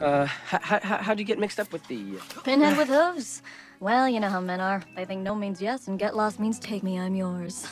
Uh, how'd you get mixed up with the... Uh, Pinhead with hooves. Well, you know how men are. They think no means yes, and get lost means take me, I'm yours.